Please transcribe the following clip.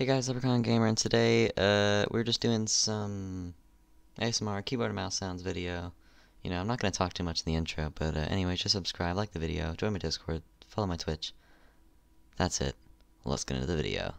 Hey guys, Leprechaun Gamer, and today, uh, we're just doing some ASMR keyboard and mouse sounds video. You know, I'm not gonna talk too much in the intro, but uh, anyway, just subscribe, like the video, join my Discord, follow my Twitch. That's it. Let's get into the video.